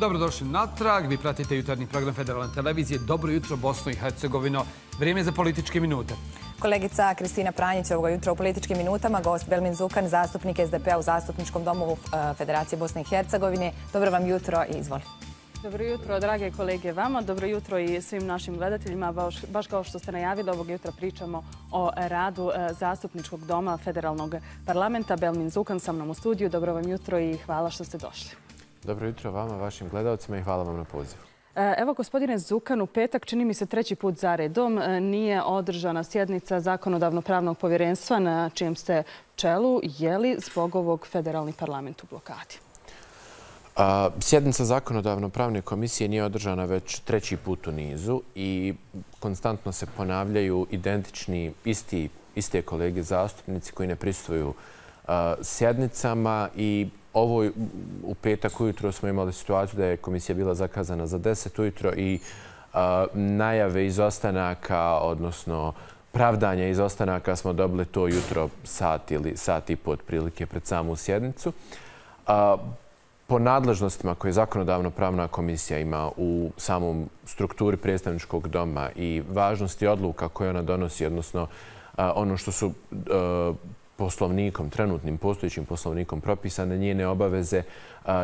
Dobrodošli natrag. Vi pratite jutarnji program Federalne televizije. Dobro jutro, Bosno i Hercegovino. Vrijeme za političke minute. Kolegica Kristina Pranjić ovoga jutra u političkim minutama, gost Belmin Zukan, zastupnik SDP-a u Zastupničkom domu eh, Federacije Bosne i Hercegovine. Dobro vam jutro i izvoli. Dobro jutro, drage kolege vama. Dobro jutro i svim našim gledateljima. Baš kao što ste najavili, ovog jutra pričamo o radu eh, Zastupničkog doma Federalnog parlamenta. Belmin Zukan sa mnom u studiju. Dobro vam jutro i hvala što ste došli. Dobro jutro vama, vašim gledalcima i hvala vam na pozivu. E, evo, gospodine Zukan, u petak, čini mi se treći put za redom, e, nije održana sjednica Zakonodavno-pravnog povjerenstva na čijem ste čelu. Je li zbog ovog federalni parlament u blokadi? Sjednica Zakonodavno-pravne komisije nije održana već treći put u nizu i konstantno se ponavljaju identični, iste kolege zastupnici koji ne pristuju sjednicama i ovo u petak ujutro smo imali situaciju da je komisija bila zakazana za 10 ujutro i najave izostanaka, odnosno pravdanja izostanaka smo dobili to jutro sat ili sat i po otprilike pred samu sjednicu. Po nadležnostima koje zakonodavno pravna komisija ima u samom strukturi predstavničkog doma i važnosti odluka koje ona donosi, odnosno ono što su poslovnikom, trenutnim postojećim poslovnikom propisane njene obaveze,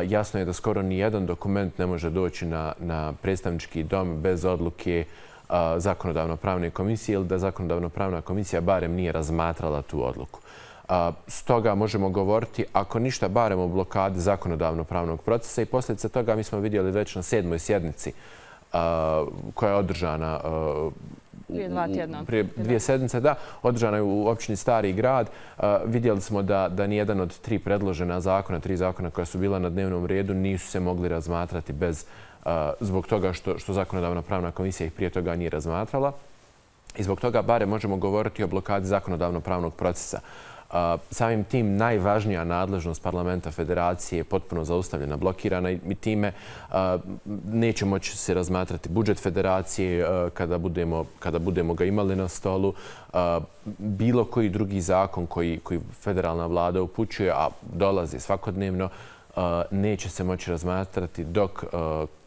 jasno je da skoro ni jedan dokument ne može doći na predstavnički dom bez odluke zakonodavno-pravne komisije ili da zakonodavno-pravna komisija barem nije razmatrala tu odluku. Stoga možemo govoriti, ako ništa, barem o blokadi zakonodavno-pravnog procesa i posljedice toga mi smo vidjeli već na sedmoj sjednici koja je održana Prije dva tjedna. Prije dvije sedmice, da. Održana je u općini Stari grad. Vidjeli smo da nijedan od tri predložena zakona, tri zakona koja su bila na dnevnom redu, nisu se mogli razmatrati bez zbog toga što zakonodavna pravna komisija ih prije toga nije razmatrala. I zbog toga bare možemo govoriti o blokadi zakonodavno pravnog procesa samim tim najvažnija nadležnost parlamenta federacije je potpuno zaustavljena, blokirana i time neće moći se razmatrati budžet federacije kada budemo ga imali na stolu. Bilo koji drugi zakon koji federalna vlada upućuje, a dolazi svakodnevno, neće se moći razmatrati dok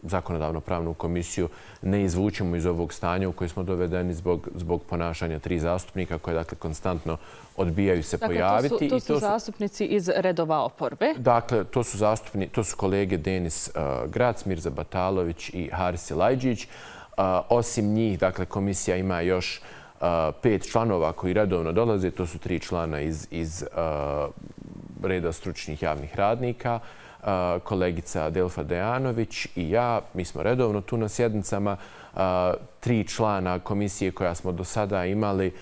zakonodavno pravnu komisiju ne izvučemo iz ovog stanja u koje smo dovedeni zbog ponašanja tri zastupnika koje dakle konstantno odbijaju se pojaviti. Dakle, to su zastupnici iz redova oporbe? Dakle, to su kolege Denis Grac, Mirza Batalović i Haris Ilajđić. Osim njih, dakle, komisija ima još pet članova koji redovno dolaze. To su tri člana iz reda stručnih javnih radnika, kolegica Delfa Dejanović i ja. Mi smo redovno tu na sjednicama. Tri člana komisije koja smo do sada imali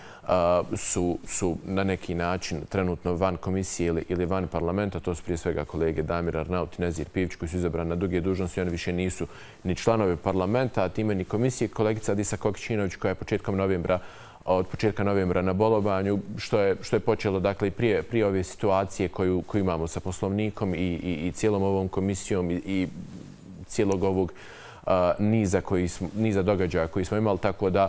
su na neki način trenutno van komisije ili van parlamenta. To su prije svega kolege Damir Arnaut i Nezir Pivić koji su izabrani na duge dužnosti. Oni više nisu ni članovi parlamenta, a time ni komisije. Kolegica Adisa Kokićinović koja je početkom novembra od početka novembra na bolovanju, što je, što je počelo dakle, prije, prije ove situacije koju, koju imamo sa poslovnikom i, i, i cijelom ovom komisijom i, i cijelog ovog niza, koji smo, niza događaja koji smo imali, tako da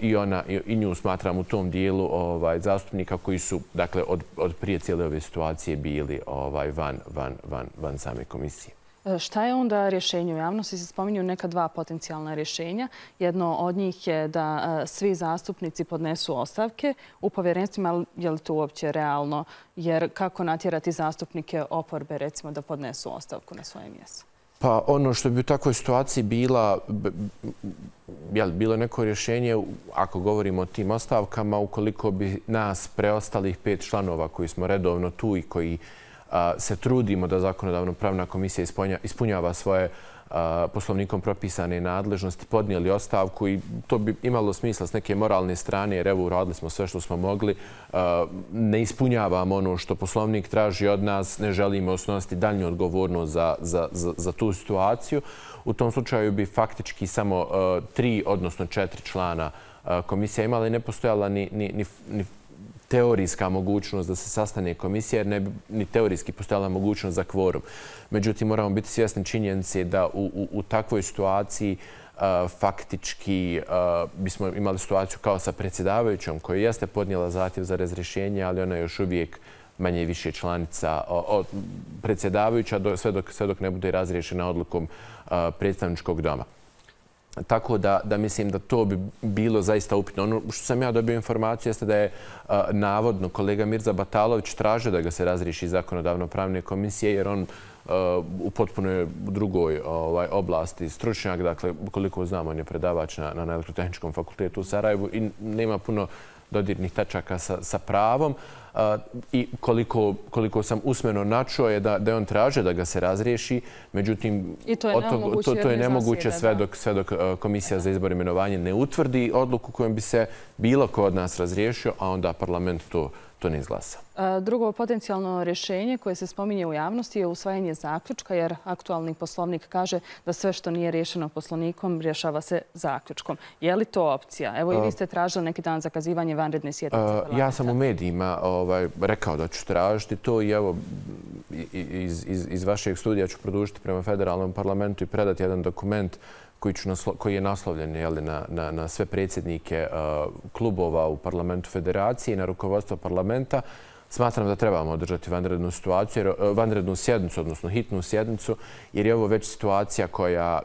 i ona i nju smatram u tom dijelu ovaj, zastupnika koji su dakle, od, od prije cijele ove situacije bili ovaj, van, van, van, van same komisije. E, šta je onda rješenje u javnosti? Se spominju neka dva potencijalna rješenja. Jedno od njih je da e, svi zastupnici podnesu ostavke u povjerenstvima. Je li to uopće realno? Jer kako natjerati zastupnike oporbe recimo da podnesu ostavku na svoje mjesto? Pa ono što bi u takvoj situaciji bila, bilo neko rješenje, ako govorimo o tim ostavkama, ukoliko bi nas preostalih pet članova koji smo redovno tu i koji se trudimo da zakonodavno pravna komisija ispunjava svoje poslovnikom propisane nadležnosti, podnijeli ostavku i to bi imalo smisla s neke moralne strane jer evo uradili smo sve što smo mogli. Ne ispunjavamo ono što poslovnik traži od nas, ne želimo osnovnosti daljnju odgovornost za tu situaciju. U tom slučaju bi faktički samo tri, odnosno četiri člana komisija imala i ne postojala ni teorijska mogućnost da se sastane komisija, jer ne bi ni teorijski postojala mogućnost za kvorum. Međutim, moramo biti svjesni činjenice da u u takvoj situaciji faktički bismo imali situaciju kao sa predsjedavajućom koja jeste podnijela zahtjev za razrešenje, ali ona je još uvijek manje i više članica predsjedavajuća sve dok ne bude razriješena odlukom predstavničkog doma. Tako da, da mislim da to bi bilo zaista upitno. Ono što sam ja dobio informaciju jeste da je navodno kolega Mirza Batalović traže da ga se razriši zakonodavno pravne komisije jer on u potpuno drugoj ovaj, oblasti stručnjak. Dakle, koliko znamo, on je predavač na, na elektrotehničkom fakultetu u Sarajevu i nema puno dodirnih tačaka sa, sa pravom i koliko, koliko sam usmeno načuo je da, da on traže da ga se razriješi. Međutim, I to je nemoguće, to, to je nemoguće sve dok, sve dok Komisija za izbor imenovanje ne utvrdi odluku kojom bi se bilo ko od nas razriješio, a onda parlament to to ne izglasa. Drugo potencijalno rješenje koje se spominje u javnosti je usvajanje zaključka, jer aktualni poslovnik kaže da sve što nije rješeno poslovnikom rješava se zaključkom. Je li to opcija? Evo i vi ste tražili neki dan zakazivanje vanredne sjednice. Ja sam u medijima ovaj, rekao da ću tražiti to i evo iz vašeg studija ću produžiti prema federalnom parlamentu i predati jedan dokument koji je naslovljen na sve predsjednike e, klubova u parlamentu federacije i na rukovodstvo parlamenta, smatram da trebamo održati vanrednu situaciju, e, vanrednu sjednicu, odnosno hitnu sjednicu, jer je ovo već situacija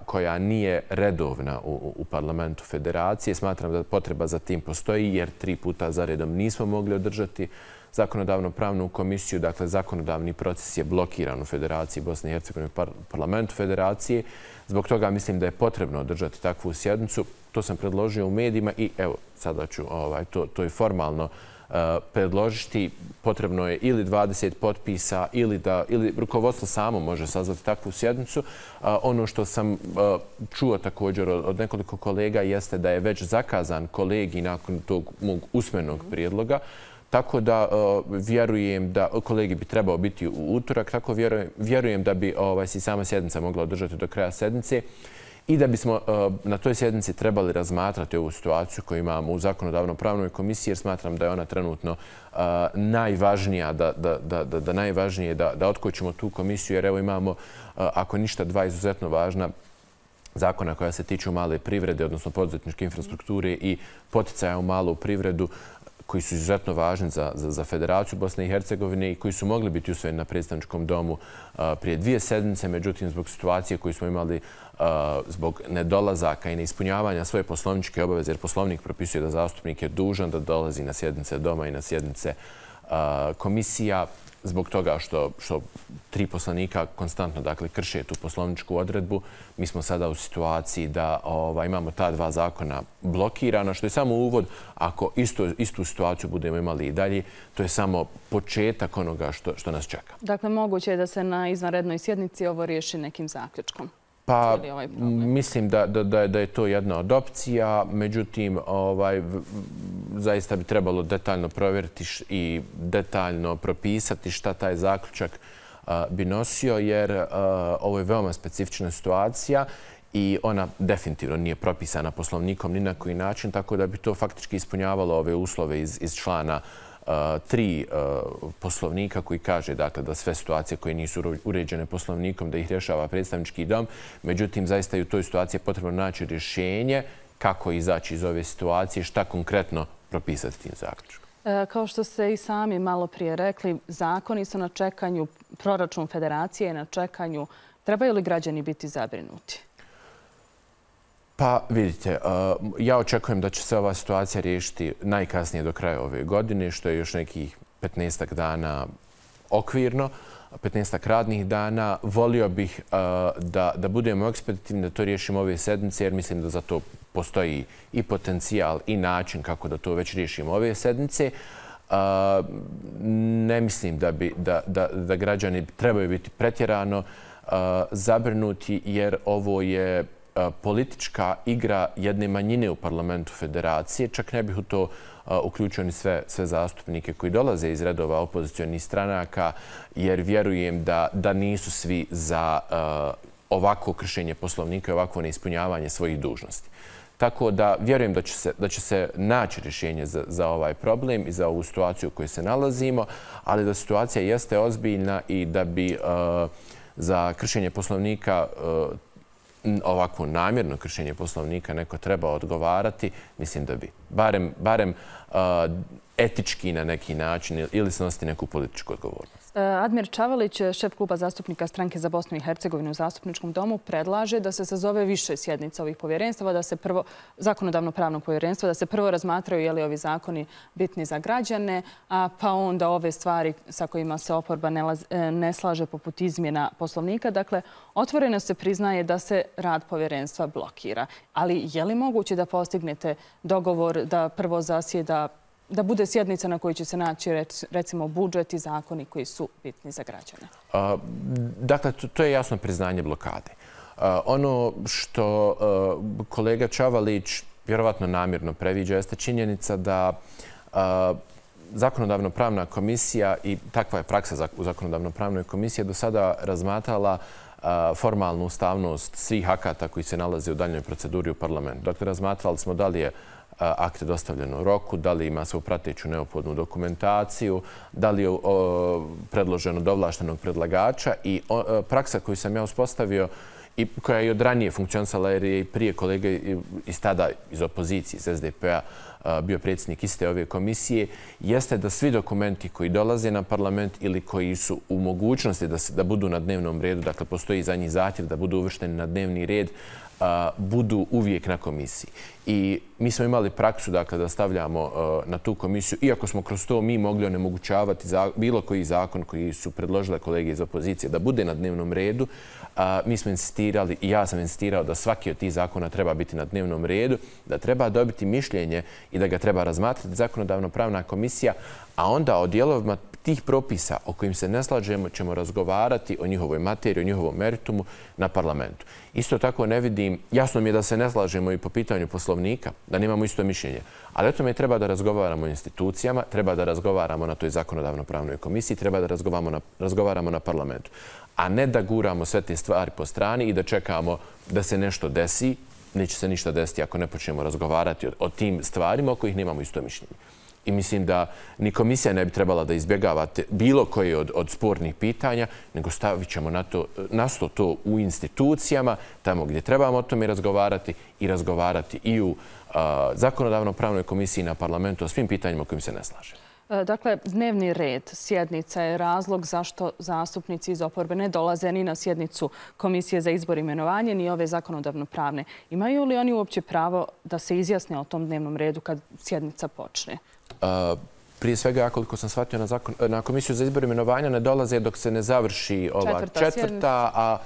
koja nije redovna u parlamentu federacije. Smatram da potreba za tim postoji, jer tri puta za redom nismo mogli održati zakonodavno-pravnu komisiju. Dakle, zakonodavni proces je blokiran u Federaciji Bosne i Hercegovine, parlamentu federacije. Zbog toga mislim da je potrebno održati takvu sjednicu. To sam predložio u medijima i evo, sada ću ovaj, to i formalno uh, predložiti. Potrebno je ili 20 potpisa ili da ili rukovodstvo samo može sazvati takvu sjednicu. Uh, ono što sam uh, čuo također od nekoliko kolega jeste da je već zakazan kolegi nakon tog mog usmenog prijedloga. Tako da e, vjerujem da kolegi bi trebao biti u utorak, tako vjerujem da bi ovaj, si sama sjednica mogla održati do kraja sjednice i da bismo e, na toj sjednici trebali razmatrati ovu situaciju koju imamo u Zakonodavno-pravnoj komisiji, jer smatram da je ona trenutno e, najvažnija, da, da, da, da, najvažnije da, da otkoćemo tu komisiju, jer evo imamo, ako ništa, dva izuzetno važna zakona koja se tiču male privrede, odnosno poduzetničke infrastrukture i poticaja u malu privredu, koji su izuzetno važni za, za, za Federaciju Bosne i Hercegovine i koji su mogli biti usvojeni na predstavničkom domu prije dvije sedmice. Međutim, zbog situacije koju smo imali zbog nedolazaka i neispunjavanja svoje poslovničke obaveze, jer poslovnik propisuje da zastupnik je dužan da dolazi na sjednice doma i na sjednice komisija, zbog toga što, što tri poslanika konstantno dakle, krše tu poslovničku odredbu, mi smo sada u situaciji da ova, imamo ta dva zakona blokirana, što je samo uvod. Ako isto, istu situaciju budemo imali i dalje, to je samo početak onoga što, što nas čeka. Dakle, moguće je da se na izvanrednoj sjednici ovo riješi nekim zaključkom? Pa, ovaj mislim da, da, da, je to jedna od opcija. Međutim, ovaj, zaista bi trebalo detaljno provjeriti i detaljno propisati šta taj zaključak bi nosio, jer ovo je veoma specifična situacija i ona definitivno nije propisana poslovnikom ni na koji način, tako da bi to faktički ispunjavalo ove uslove iz, iz člana tri poslovnika koji kaže dakle, da sve situacije koje nisu uređene poslovnikom, da ih rješava predstavnički dom. Međutim, zaista i u toj situaciji je potrebno naći rješenje kako izaći iz ove situacije, šta konkretno propisati tim zaključkom. E, kao što ste i sami malo prije rekli, zakoni su na čekanju, proračun federacije je na čekanju. Trebaju li građani biti zabrinuti? Pa vidite, ja očekujem da će se ova situacija riješiti najkasnije do kraja ove godine, što je još nekih 15 dana okvirno, 15 radnih dana. Volio bih da, da budemo ekspeditivni, da to riješimo ove sedmice, jer mislim da za to postoji i potencijal i način kako da to već riješimo ove sedmice. Ne mislim da, bi, da, da, da građani trebaju biti pretjerano zabrinuti, jer ovo je E, politička igra jedne manjine u parlamentu federacije. Čak ne bih u to e, uključio ni sve, sve zastupnike koji dolaze iz redova opozicijalnih stranaka, jer vjerujem da, da nisu svi za e, ovako kršenje poslovnika i ovako neispunjavanje svojih dužnosti. Tako da vjerujem da će se, da će se naći rješenje za, za ovaj problem i za ovu situaciju u kojoj se nalazimo, ali da situacija jeste ozbiljna i da bi uh, za kršenje poslovnika uh, ovako namjerno kršenje poslovnika neko treba odgovarati, mislim da bi. Barem etički na neki način ili snosti neku političku odgovornost. Eh, Admir Čavalić, šef kluba zastupnika stranke za Bosnu i Hercegovinu u zastupničkom domu, predlaže da se sazove više sjednica ovih povjerenstva, da se prvo, zakonodavno pravnog povjerenstva, da se prvo razmatraju je li ovi zakoni bitni za građane, a pa onda ove stvari sa kojima se oporba eh, ne slaže poput izmjena poslovnika. Dakle, otvoreno se priznaje da se rad povjerenstva blokira. Ali je li moguće da postignete dogovor da prvo zasjeda da bude sjednica na kojoj će se naći recimo budžet i zakoni koji su bitni za građane? Dakle, to je jasno priznanje blokade. Ono što kolega Čavalić vjerovatno namjerno previđa jeste činjenica da zakonodavno-pravna komisija i takva je praksa u zakonodavno-pravnoj komisiji do sada razmatala formalnu ustavnost svih akata koji se nalaze u daljnjoj proceduri u parlamentu. Dakle, razmatrali smo da li je akte dostavljeno u roku, da li ima svu prateću neophodnu dokumentaciju, da li je predloženo dovlaštenog predlagača i e, praksa koju sam ja uspostavio i koja je od ranije funkcionisala jer je i prije kolega iz tada iz opozicije, iz SDP-a, bio predsjednik iste ove komisije, jeste da svi dokumenti koji dolaze na parlament ili koji su u mogućnosti da budu na dnevnom redu, dakle postoji za njih zahtjev da budu uvršteni na dnevni red, budu uvijek na komisiji. I mi smo imali praksu dakle, da stavljamo na tu komisiju, iako smo kroz to mi mogli onemogućavati bilo koji zakon koji su predložile kolege iz opozicije da bude na dnevnom redu, mi smo insistirali i ja sam insistirao da svaki od tih zakona treba biti na dnevnom redu, da treba dobiti mišljenje i da ga treba razmatrati zakonodavno pravna komisija, a onda o dijelovima tih propisa o kojim se ne slađemo ćemo razgovarati o njihovoj materiji, o njihovom meritumu na parlamentu. Isto tako ne vidim, jasno mi je da se ne slažemo i po pitanju poslovnika, da nemamo isto mišljenje, ali o tome treba da razgovaramo o institucijama, treba da razgovaramo na toj zakonodavno-pravnoj komisiji, treba da razgovaramo na razgovaramo na parlamentu, a ne da guramo sve te stvari po strani i da čekamo da se nešto desi, neće se ništa desiti ako ne počnemo razgovarati o tim stvarima o kojih nemamo isto mišljenje. I mislim da ni komisija ne bi trebala da izbjegavate bilo koje od, od spornih pitanja, nego stavit ćemo na to, nasto to u institucijama, tamo gdje trebamo o tome razgovarati i razgovarati i u zakonodavno pravnoj komisiji na parlamentu o svim pitanjima kojim se ne slaže. E, dakle, dnevni red sjednica je razlog zašto zastupnici iz oporbe ne dolaze ni na sjednicu Komisije za izbor i imenovanje, ni ove zakonodavno pravne. Imaju li oni uopće pravo da se izjasne o tom dnevnom redu kad sjednica počne? Prije svega, ja koliko sam shvatio na komisiju za izbor imenovanja, ne dolaze dok se ne završi ova četvrta, a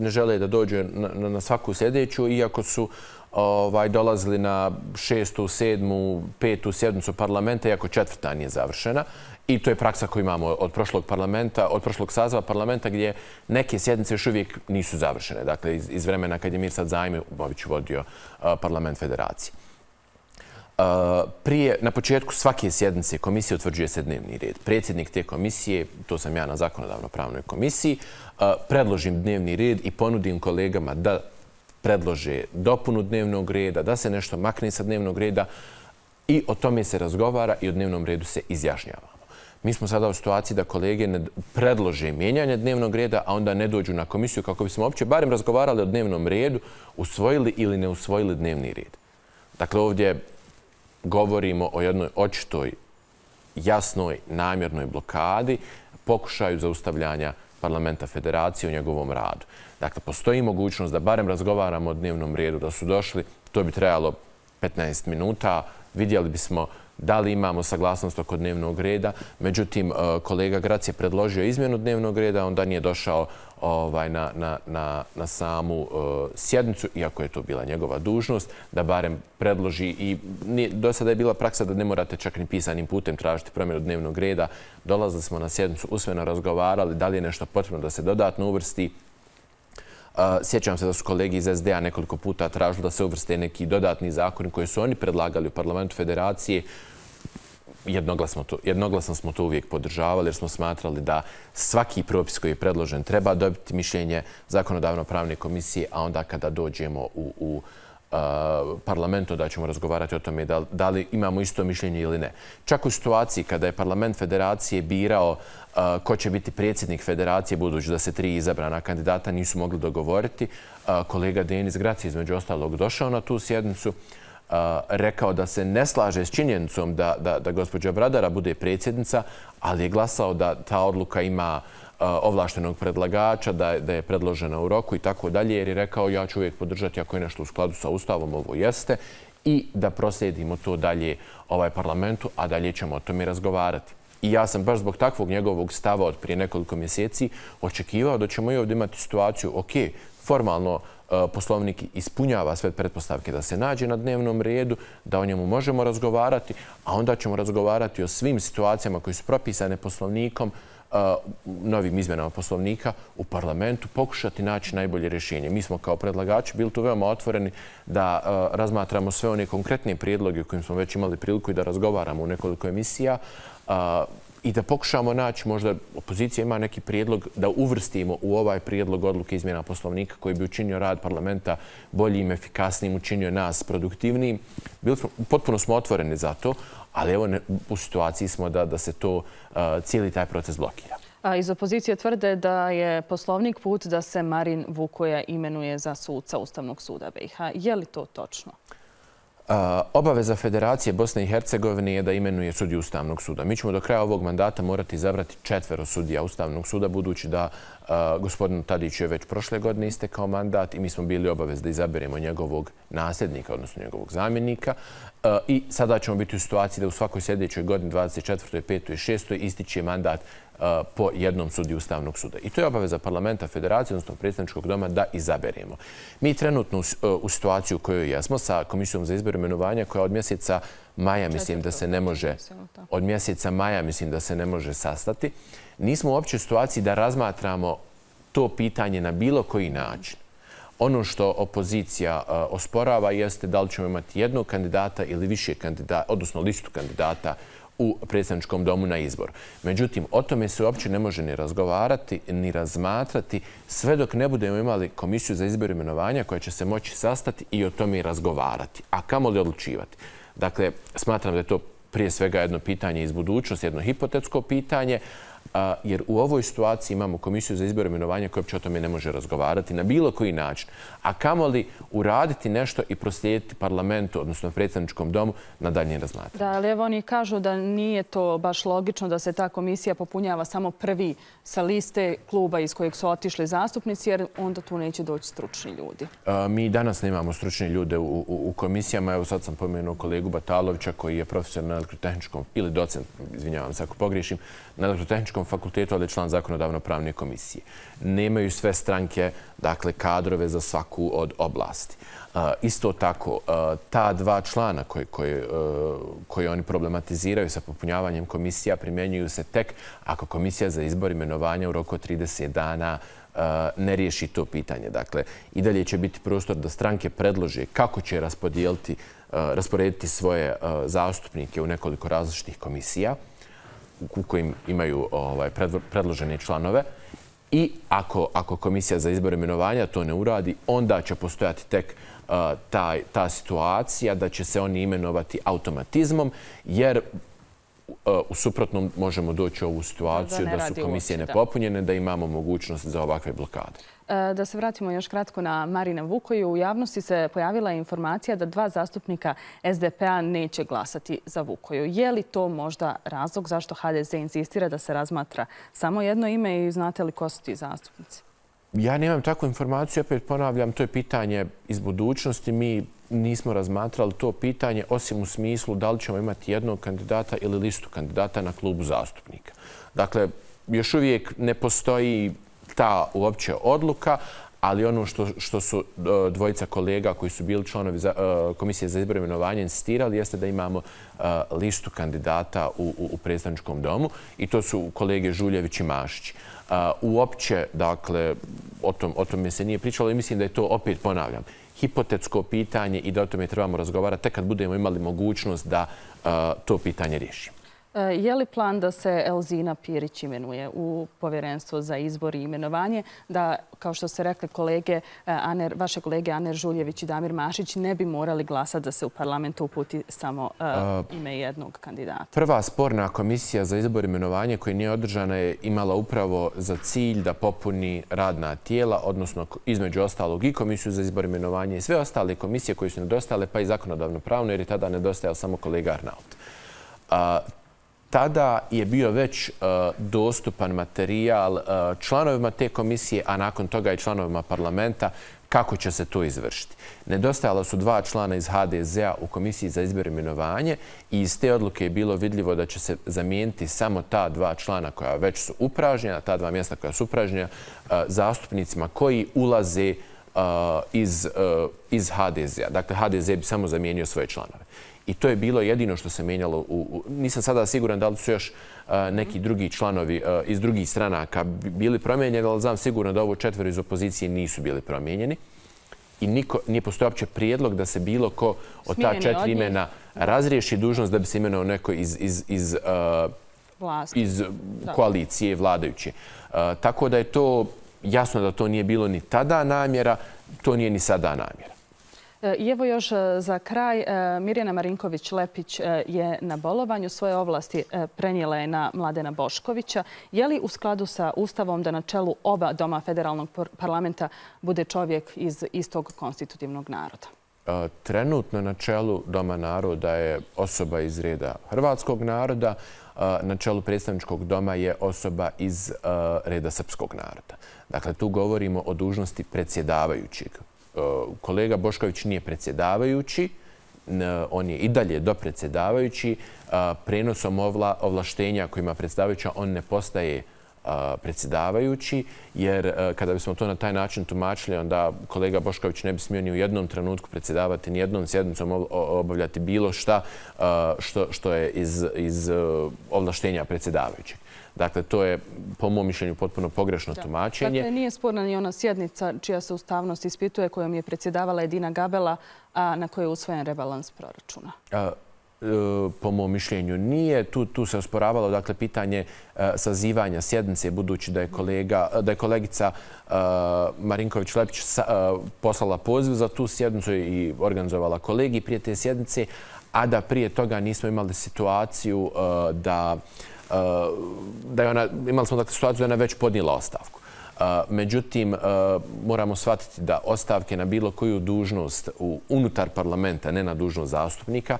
ne žele da dođe na svaku sljedeću, iako su ovaj, dolazili na šestu, sedmu, petu sjednicu parlamenta, iako četvrta nije završena. I to je praksa koju imamo od prošlog parlamenta, od prošlog sazva parlamenta, gdje neke sjednice još uvijek nisu završene. Dakle, iz vremena kad je Mirsad Zajmović vodio parlament federacije. Prije, na početku svake sjednice komisije utvrđuje se dnevni red. Predsjednik te komisije, to sam ja na zakonodavno pravnoj komisiji, predložim dnevni red i ponudim kolegama da predlože dopunu dnevnog reda, da se nešto makne sa dnevnog reda i o tome se razgovara i o dnevnom redu se izjašnjavamo. Mi smo sada u situaciji da kolege ne predlože mijenjanje dnevnog reda, a onda ne dođu na komisiju kako bismo uopće barem razgovarali o dnevnom redu, usvojili ili ne usvojili dnevni red. Dakle, ovdje govorimo o jednoj očitoj, jasnoj, namjernoj blokadi, pokušaju zaustavljanja parlamenta federacije u njegovom radu. Dakle, postoji mogućnost da barem razgovaramo o dnevnom redu, da su došli, to bi trebalo 15 minuta, vidjeli bismo da li imamo saglasnost oko dnevnog reda. Međutim, e, kolega Grac je predložio izmjenu dnevnog reda, onda nije došao ovaj, na, na, na, na samu uh, sjednicu, iako je to bila njegova dužnost, da barem predloži i do sada je bila praksa da ne morate čak ni pisanim putem tražiti promjenu dnevnog reda. Dolazili smo na sjednicu, usmeno razgovarali da li je nešto potrebno da se dodatno uvrsti. Sjećam se da su kolegi iz SDA nekoliko puta tražili da se uvrste neki dodatni zakoni koje su oni predlagali u parlamentu federacije. Jednoglasno smo to uvijek podržavali jer smo smatrali da svaki propis koji je predložen treba dobiti mišljenje zakonodavno pravne komisije, a onda kada dođemo u parlamentu da ćemo razgovarati o tome da li imamo isto mišljenje ili ne. Čak u situaciji kada je parlament federacije birao ko će biti predsjednik federacije, budući da se tri izabrana kandidata nisu mogli dogovoriti, kolega Denis Grac između ostalog došao na tu sjednicu, rekao da se ne slaže s činjenicom da gospođa Bradara bude predsjednica, ali je glasao da ta odluka ima ovlaštenog predlagača, da je predložena u roku i tako dalje, jer je rekao ja ću uvijek podržati ako je nešto u skladu sa Ustavom, ovo jeste, i da proslijedimo to dalje ovaj parlamentu, a dalje ćemo o tome razgovarati. I ja sam baš zbog takvog njegovog stava od prije nekoliko mjeseci očekivao da ćemo i ovdje imati situaciju, ok, formalno e, poslovnik ispunjava sve pretpostavke da se nađe na dnevnom redu, da o njemu možemo razgovarati, a onda ćemo razgovarati o svim situacijama koje su propisane poslovnikom, novim izmenama poslovnika u parlamentu pokušati naći najbolje rješenje. Mi smo kao predlagači bili tu veoma otvoreni da razmatramo sve one konkretne prijedloge o kojim smo već imali priliku i da razgovaramo u nekoliko emisija i da pokušamo naći, možda opozicija ima neki prijedlog da uvrstimo u ovaj prijedlog odluke izmjena poslovnika koji bi učinio rad parlamenta boljim, efikasnim, učinio nas produktivnijim. Potpuno smo otvoreni za to, ali evo u situaciji smo da se to uh, cijeli taj proces blokira. Iz opozicije tvrde da je poslovnik put da se Marin Vukoja imenuje za sudca Ustavnog suda BiH. Je li to točno? Obaveza Federacije Bosne i Hercegovine je da imenuje sudiju Ustavnog suda. Mi ćemo do kraja ovog mandata morati izabrati četvero sudija Ustavnog suda, budući da gospodinu Tadiću je već prošle godine istekao mandat i mi smo bili obavez da izaberemo njegovog nasljednika, odnosno njegovog zamjenika. I sada ćemo biti u situaciji da u svakoj sljedećoj godini, 24. 5. i 6. ističe mandat po jednom sudiju Ustavnog suda. I to je obaveza parlamenta federacije, odnosno predstavničkog doma, da izaberemo. Mi trenutno u situaciju u kojoj jesmo sa Komisijom za izbor imenovanja, koja od mjeseca maja mislim da se ne može od mjeseca maja mislim da se ne može sastati, nismo uopće u situaciji da razmatramo to pitanje na bilo koji način. Ono što opozicija osporava jeste da li ćemo imati jednog kandidata ili više kandidata, odnosno listu kandidata u predstavničkom domu na izbor. Međutim, o tome se uopće ne može ni razgovarati, ni razmatrati, sve dok ne budemo imali komisiju za izbor imenovanja koja će se moći sastati i o tome i razgovarati. A kamo li odlučivati? Dakle, smatram da je to prije svega jedno pitanje iz budućnosti, jedno hipotetsko pitanje, jer u ovoj situaciji imamo komisiju za izbor imenovanja koja uopće o tome ne može razgovarati na bilo koji način. A kamo li uraditi nešto i proslijediti parlamentu, odnosno predstavničkom domu, na daljnje razmatranje? Da, ali evo oni kažu da nije to baš logično da se ta komisija popunjava samo prvi sa liste kluba iz kojeg su otišli zastupnici, jer onda tu neće doći stručni ljudi. Mi danas nemamo stručni ljude u komisijama. Evo sad sam pomenuo kolegu Batalovića koji je profesor na elektrotehničkom, ili docent, izvinjavam se ako pogriješim, na elektrotehničkom fakultetu, ali je član zakonodavno-pravne komisije. Nemaju sve stranke, dakle, kadrove za svaku od oblasti. Isto tako, ta dva člana e, koje oni problematiziraju sa popunjavanjem komisija primjenjuju se tek ako komisija za izbor imenovanja u roku od 30 dana e, ne riješi to pitanje. Dakle, i dalje će biti prostor da stranke predlože kako će e, rasporediti svoje zastupnike u nekoliko različitih komisija u kojim imaju ovaj, predložene članove. I ako ako komisija za izbor imenovanja to ne uradi, onda će postojati tek eh, taj ta situacija da će se oni imenovati automatizmom, jer u suprotnom možemo doći u ovu situaciju da su komisije nepopunjene, da imamo mogućnost za ovakve blokade. E, da se vratimo još kratko na Marina Vukoju. U javnosti se pojavila informacija da dva zastupnika SDP-a neće glasati za Vukoju. Je li to možda razlog zašto HDZ insistira da se razmatra samo jedno ime i znate li ko su ti zastupnici? Ja nemam takvu informaciju. Opet ponavljam, to je pitanje iz budućnosti. Mi nismo razmatrali to pitanje osim u smislu da li ćemo imati jednog kandidata ili listu kandidata na klubu zastupnika. Dakle, još uvijek ne postoji ta uopće odluka, ali ono što su e, dvojica kolega koji su bili članovi za, e, Komisije za izbor imenovanje insistirali jeste da imamo e, listu kandidata u predstavničkom domu i to su kolege Žuljević i Mašić. Uopće, dakle, o tome se nije pričalo i mislim da je to, opet ponavljam, hipotetsko pitanje i da o tome trebamo razgovarati tek kad budemo imali mogućnost da to pitanje riješimo. E, je li plan da se Elzina Pirić imenuje u povjerenstvo za izbor i imenovanje, da, kao što ste rekli, kolege, e, vaše kolege Aner Žuljević i Damir Mašić ne bi morali glasati da se u parlamentu uputi samo e, ime jednog kandidata? Prva sporna komisija za izbor i imenovanje koja nije održana je imala upravo za cilj da popuni radna tijela, odnosno između ostalog i komisiju za izbor i imenovanje i sve ostale komisije koje su nedostale, pa i zakonodavno pravno, jer je tada nedostajao samo kolega Arnaut tada je bio već e, dostupan materijal e, članovima te komisije, a nakon toga i članovima parlamenta, kako će se to izvršiti. Nedostajalo su dva člana iz HDZ-a u komisiji za izbor imenovanje i iz te odluke je bilo vidljivo da će se zamijeniti samo ta dva člana koja već su upražnjena, ta dva mjesta koja su upražnjena, e, zastupnicima koji ulaze iz HDZ-a. Dakle, HDZ bi samo zamijenio svoje članove. I to je bilo jedino što se menjalo. Nisam sada siguran da li su još neki drugi članovi iz drugih stranaka bili promijenjeni, ali znam sigurno da ovo četvero iz opozicije nisu bili promijenjeni. I nije postoji opće prijedlog da se bilo ko od ta četiri imena razriješi dužnost da bi se imenao neko iz koalicije vladajuće. Tako da je to jasno da to nije bilo ni tada namjera, to nije ni sada namjera. E, I evo još e, za kraj, e, Mirjana Marinković-Lepić e, je na bolovanju. Svoje ovlasti prenijela je na Mladena Boškovića. Je li u skladu sa Ustavom da na čelu oba doma federalnog parlamenta bude čovjek iz istog konstitutivnog naroda? Trenutno na čelu Doma naroda je osoba iz reda hrvatskog naroda. Na čelu predstavničkog doma je osoba iz reda srpskog naroda. Dakle, tu govorimo o dužnosti predsjedavajućeg Eh, kolega Bošković nije predsjedavajući, on je i dalje dopredsjedavajući prenosom Prenosom ovlaštenja kojima predsjedavajuća on ne postaje predsjedavajući, jer e, kada bismo to na taj način tumačili, onda kolega Bošković ne bi smio ni u jednom trenutku predsjedavati, ni jednom sjednicom obavljati bilo šta što je iz ovlaštenja predsjedavajućeg. Dakle, to je, po mojom mišljenju, potpuno pogrešno tumačenje. Dakle, nije sporna ni ona sjednica čija se ustavnost ispituje, kojom je predsjedavala Edina Gabela, a na kojoj je usvojen rebalans proračuna. E, E, po mom mišljenju nije. Tu se osporavalo dakle, pitanje e, sazivanja sjednice, budući da je kolegica e, Marinković-Lepić e, poslala poziv za tu sjednicu i organizovala kolegi prije te sjednice, a da prije toga nismo imali situaciju e, da da je ona, imali smo dakle situaciju da je ona već podnijela ostavku. Međutim, moramo shvatiti da ostavke na bilo koju dužnost unutar parlamenta, ne na dužnost zastupnika,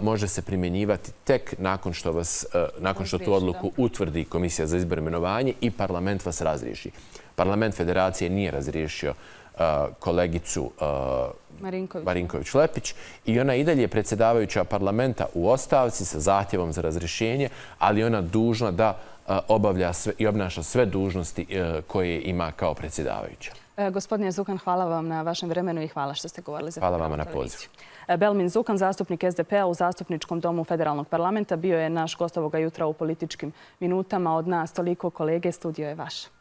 može se primjenjivati tek nakon što, vas, nakon što tu odluku utvrdi Komisija za izbor imenovanje i parlament vas razriješi. Parlament federacije nije razriješio kolegicu Marinković-Lepić i ona i dalje predsjedavajuća parlamenta u ostavci sa zahtjevom za razrješenje, ali ona dužna da obavlja i obnaša sve dužnosti e, koje ima kao predsjedavajuća. E, gospodine Zukan, hvala vam na vašem vremenu i hvala što ste govorili za Hvala vam na pozivu. E, Belmin Zukan, zastupnik SDP-a u Zastupničkom domu Federalnog parlamenta, bio je naš gost ovoga jutra u političkim minutama. Od nas toliko kolege, studio je vaš.